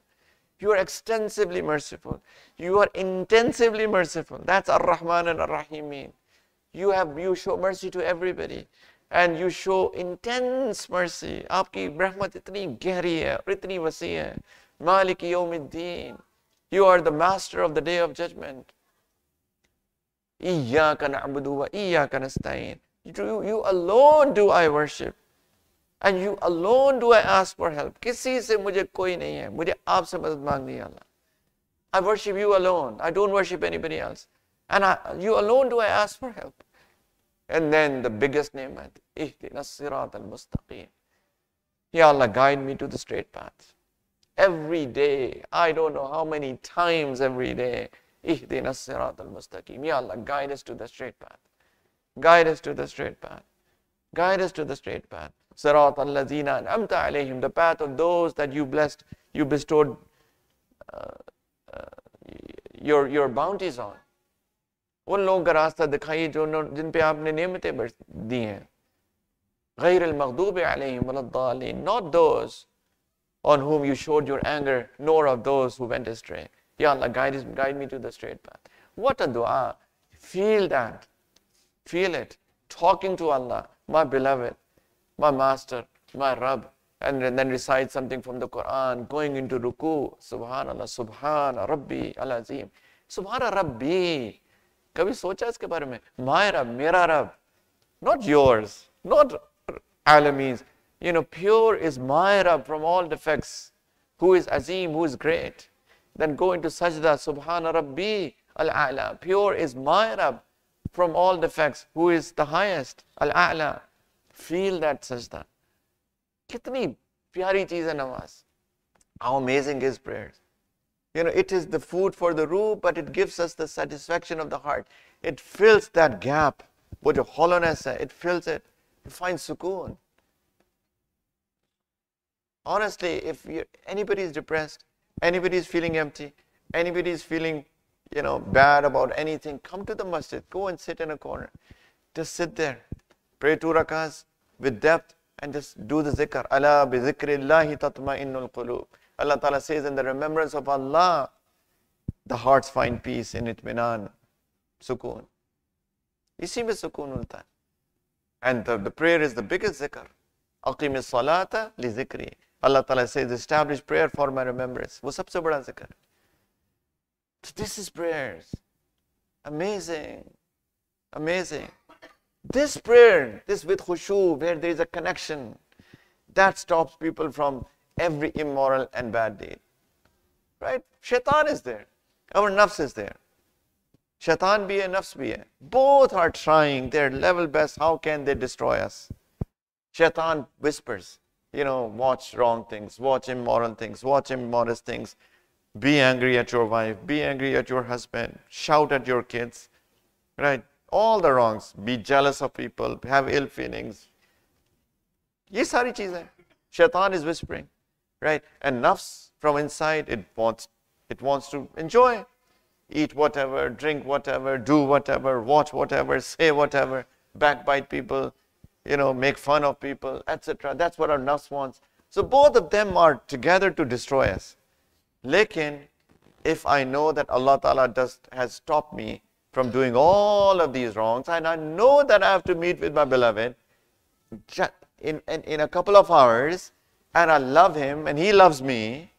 Speaker 1: You are extensively merciful. You are intensively merciful. That's Ar-Rahman and Ar-Rahim mean. You have you show mercy to everybody. And you show intense mercy. Aapki rahmat itni gehri hai, itni wasi hai. Malik yawmiddin. You are the master of the day of judgment. Iyaka na'budu wa iyaka nasta'in. You, you alone do I worship. And you alone do I ask for help. किसी से मुझे कोई नहीं है. मुझे आपसे मदद मांगनी है अल्लाह. I worship you alone. I don't worship anybody else. And I, you alone do I ask for help. And then the biggest name, Ihdina Sirat al Mustaqim. Ya Allah, guide me to the straight path. Every day, I don't know how many times every day, Ihdina Sirat al Mustaqim. Ya Allah, guide us to the straight path. Guide us to the straight path. Guide us to the straight path. Sirat al Ladina Amta alayhim, the path of those that you blessed, you bestowed uh, uh, your, your bounties on. उन लोगों का रास्ता दिखाइए जो जिन पे आपने नेमतें दी हैं غير المغضوب عليهم ولا الضالين not those on whom you showed your anger nor of those who went astray Ya Allah guide, guide me to the straight path what a dua feel that feel it talking to Allah my beloved my master my Rabb and then recite something from the Quran going into ruku subhanallah subhana rabbi al-azim subhana rabbi कभी सोचा इसके बारे में my रब मेरा रब not yours not alameens you know pure is my rab from all defects who is azim who is great then go into sajda subhana rabbi al-a'la pure is my rab from all defects who is the highest al-a'la feel that sajda kitni pyari cheez hai namaz how amazing is prayers you know, it is the food for the ruh, but it gives us the satisfaction of the heart. It fills that gap with a hollowness. It fills it. You find sukoon. Honestly, if anybody is depressed, anybody is feeling empty, anybody is feeling, you know, bad about anything, come to the masjid. Go and sit in a corner. Just sit there. Pray two rakas with depth and just do the zikr. Allah bi zikrillahi tatma'innul qulub. Allah Ta'ala says, in the remembrance of Allah, the hearts find peace in itminan, sukoon. Isi mein sukoon milta. And the, the prayer is the biggest zikr. Aqim salata li zikri. Allah Ta'ala says, establish prayer for my remembrance. Wo sabse bada zikr. So this is prayers. Amazing. Amazing this prayer this with khushu where there is a connection that stops people from every immoral and bad deed. Right? Shaitan is there. Our nafs is there. Shaitan be and nafs be. Both are trying their level best. How can they destroy us? Shaitan whispers, you know, watch wrong things, watch immoral things, watch immodest things. Be angry at your wife, be angry at your husband, shout at your kids, right? All the wrongs. Be jealous of people, have ill feelings. ये सारी चीजें Shaitan is whispering right? And nafs from inside, it wants, it wants to enjoy. Eat whatever, drink whatever, do whatever, watch whatever, say whatever, backbite people, you know, make fun of people, etc. That's what our nafs wants. So both of them are together to destroy us. Lekin, if I know that Allah Ta'ala does, has stopped me from doing all of these wrongs, and I know that I have to meet with my beloved in, in, in a couple of hours, and I love him and he loves me,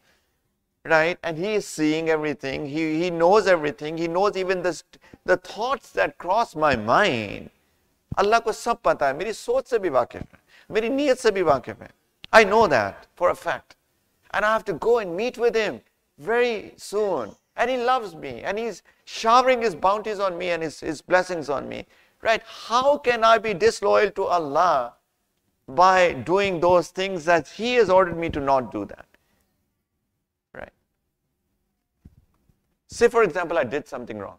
Speaker 1: right? And he is seeing everything, he, he knows everything, he knows even the, the thoughts that cross my mind. Allah को सब पता है मेरी सोच से भी वाकिफ है मेरी नीयत से भी वाकिफ है I know that for a fact. And I have to go and meet with him very soon. And he loves me and he's showering his bounties on me and his, his blessings on me. Right? How can I be disloyal to Allah by doing those things that He has ordered me to not do that. Right? Say, for example, I did something wrong.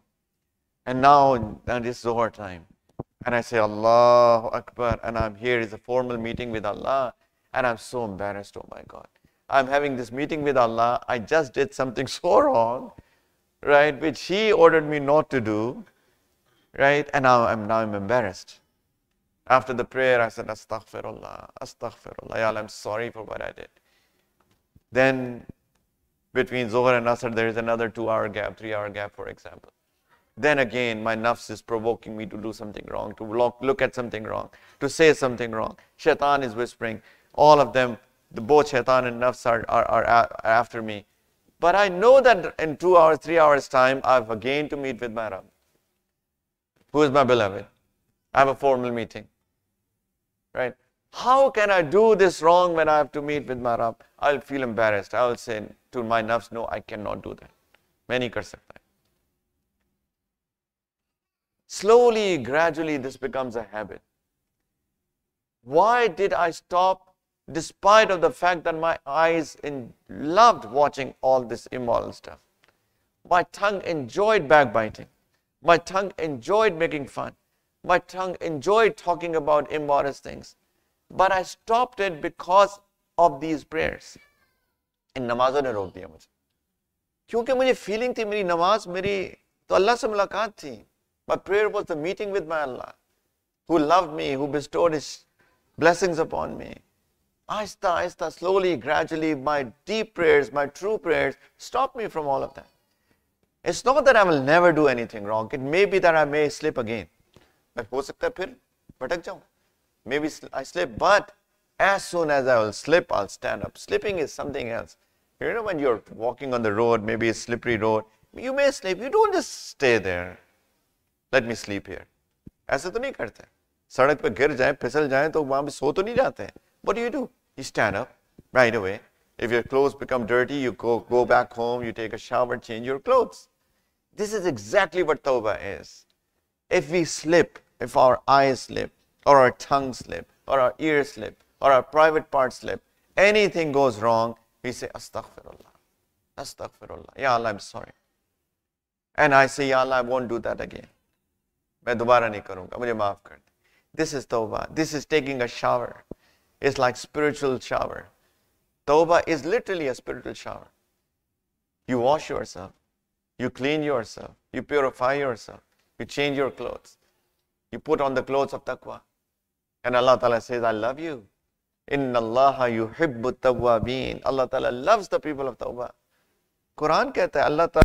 Speaker 1: And now, and it's Zohar time. And I say, Allahu Akbar. And I'm here, it's a formal meeting with Allah. And I'm so embarrassed, oh my God. I'm having this meeting with Allah. I just did something so wrong, right, which He ordered me not to do, right? And now I'm now I'm embarrassed. After the prayer, I said, Astaghfirullah, Astaghfirullah. Ya Allah, I'm sorry for what I did. Then between Zohar and Asr, there is another two hour gap, three hour gap, for example. then again my nafs is provoking me to do something wrong, to look, look at something wrong, to say something wrong. Shaitan is whispering. All of them, the, both shaitan and nafs are, are, are after me. But I know that in two hours, three hours time, I have again to meet with my Rabb. Who is my beloved? I have a formal meeting. Right? How can I do this wrong when I have to meet with my Rabb? I'll feel embarrassed. I will say to my nafs, no, I cannot do that. Many kar sakta Slowly, gradually, this becomes a habit. Why did I stop despite of the fact that my eyes in, loved watching all this immoral stuff? My tongue enjoyed backbiting. My tongue enjoyed making fun. My tongue enjoyed talking about immodest things. But I stopped it because of these prayers. इन नमाजों ने रोक दिया मुझे क्योंकि मुझे feeling थी मेरी नमाज मेरी तो अल्लाह से मुलाकात थी my prayer was the meeting with my Allah, who loved me, who bestowed His blessings upon me. Aista, aista, slowly, gradually, my deep prayers, my true prayers, stop me from all of that. It's not that I will never do anything wrong. It may be that I may slip again. But हो सकता है फिर भटक जाऊं. Maybe I slip, but as soon as I will slip, I'll stand up. Slipping is something else. You know, when you're walking on the road, maybe a slippery road, you may slip. You don't just stay there. Let me sleep here ऐसे तो नहीं करते सड़क पे गिर जाए फिसल जाए तो वहां पे सो तो नहीं जाते but you do you stand up right away if your clothes become dirty you go go back home you take a shower change your clothes this is exactly what tawbah is if we slip if our eyes slip or our tongue slip or our ears slip or our private parts slip anything goes wrong we say astaghfirullah astaghfirullah ya allah i'm sorry and i say ya allah i won't do that again मैं दोबारा नहीं करूंगा मुझे माफ कर दे this is तोबा this is taking a shower is like spiritual shower. Tawbah is literally a spiritual shower. You wash yourself, you clean yourself, you purify yourself, you change your clothes, you put on the clothes of taqwa. And Allah Ta'ala says, I love you. Inna Allah yuhibbu tawwabin. Allah Ta'ala loves the people of tawbah. Quran kehta Allah Ta'ala